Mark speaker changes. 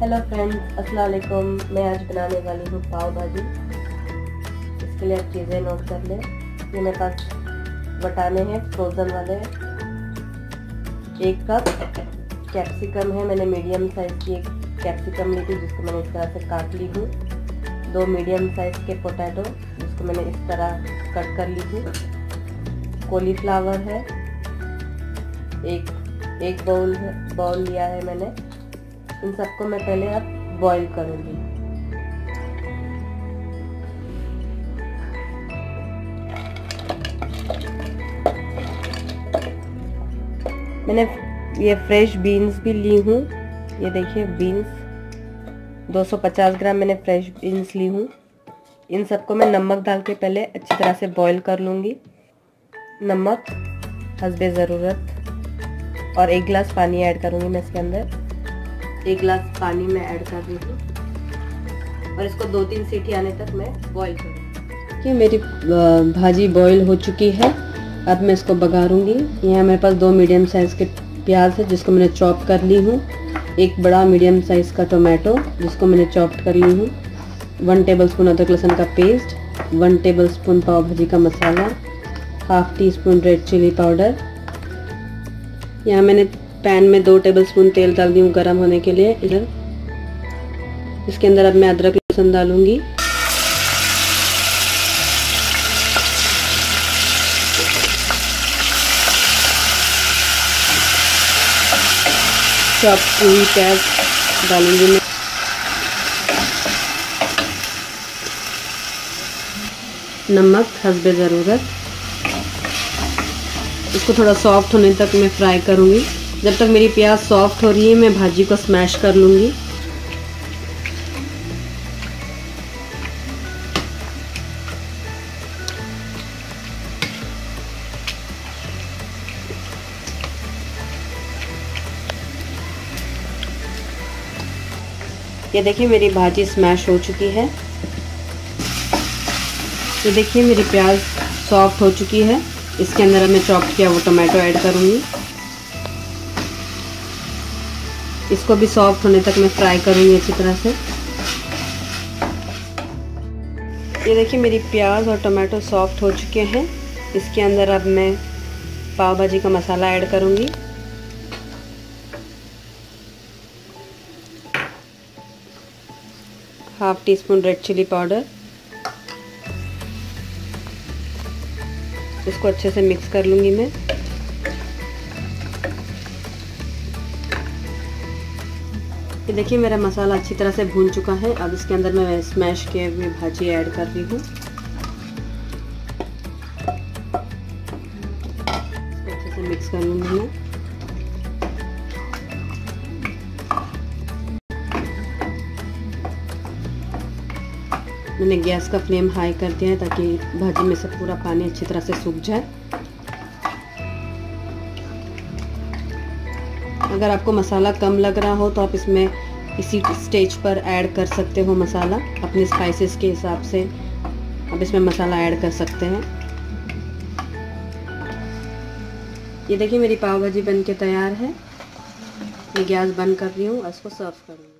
Speaker 1: Hello friends अस्सलाम वालेकुम मैं आज बनाने वाली हूँ पाव भाजी इसके लिए आप चीज़ें नोट कर लें। ये मेरे पास बटाने हैं फ्रोज़न वाले एक कप कैप्सिकम है। मैंने मीडियम साइज़ की एक कैप्सिकम ली थी, जिसको मैंने इस तरह से काट ली हूँ। दो मीडियम साइज़ के पोटैटो जिसको मैंने इस तरह कट कर ली थी। कोलीफ्लावर है। एक एक बाउल बाउल लिया है मैंने। इन सबको मैं पहले अब बॉईल करूँगी। मैंने ये फ्रेश बीन्स भी ली हूँ। ये देखिए बीन्स 250 ग्राम मैंने फ्रेश बीन्स ली हूँ। इन सबको मैं नमक डाल के पहले अच्छी तरह से बॉईल कर लूँगी। नमक, हसबे ज़रूरत। और एक गिलास पानी ऐड करूँगी मैं इसके अंदर। एक गिलास पानी मैं ऐड कर रही हूँ। और इसको दो तीन सीटी आने तक मैं बॉईल करूँगी
Speaker 2: ये मेरी भाजी बॉईल हो चुकी है। अब मैं इसको बघारूँगी। यहाँ मेरे पास दो मीडियम साइज़ के प्याज है, जिसको मैंने चॉप कर ली हूँ। एक बड़ा मीडियम साइज़ का टोमेटो जिसको मैंने चॉप कर ली हूँ। वन टेबल स्पून अदरक लहसुन का paste one tablespoon pav bhaji का masala half teaspoon red chilli powder यहाँ मैंने पैन में दो टेबलस्पून तेल डाल दी हूँ गर्म होने के लिए, इधर। इसके अंदर अब मैं अदरक लहसुन डालूँगी। चॉप हुई प्याज डालूँगी मैं। नमक, हसबे ज़रूरत। इसको थोड़ा सॉफ्ट होने तक मैं फ्राई करूँगी। जब तक मेरी प्याज सॉफ्ट हो रही है, मैं भाजी को स्मैश कर लूँगी। ये देखिए, मेरी भाजी स्मैश हो चुकी है। ये देखिए, मेरी प्याज सॉफ्ट हो चुकी है। इसके अंदर मैं चॉप किया, वो टमाटो ऐड करूँगी। इसको भी सॉफ्ट होने तक मैं फ्राई करूँगी अच्छी तरह से। ये देखिए, मेरी प्याज और टमाटो सॉफ्ट हो चुके हैं। इसके अंदर अब मैं पाव भाजी का मसाला ऐड करूँगी। Half teaspoon red chilli powder इसको अच्छे से मिक्स कर लूँगी मैं। देखिए, मेरा मसाला अच्छी तरह से भून चुका है। अब इसके अंदर मैं स्मैश किए हुए भाजी ऐड कर रही हूँ। अच्छे से मिक्स कर लूँगी मैं। मैंने गैस का फ्लेम हाई कर दिया है ताकि भाजी में से पूरा पानी अच्छी तरह से सूख जाए। अगर आपको मसाला कम लग रहा हो तो आप इसमें इसी स्टेज पर ऐड कर सकते हो मसाला, अपने स्पाइसेस के हिसाब से। आप इसमें मसाला ऐड कर सकते हैं। ये देखिए, मेरी पाव भाजी बन के तैयार है। मैं गैस बंद कर रही हूँ और इसको सर्व कर करूँगी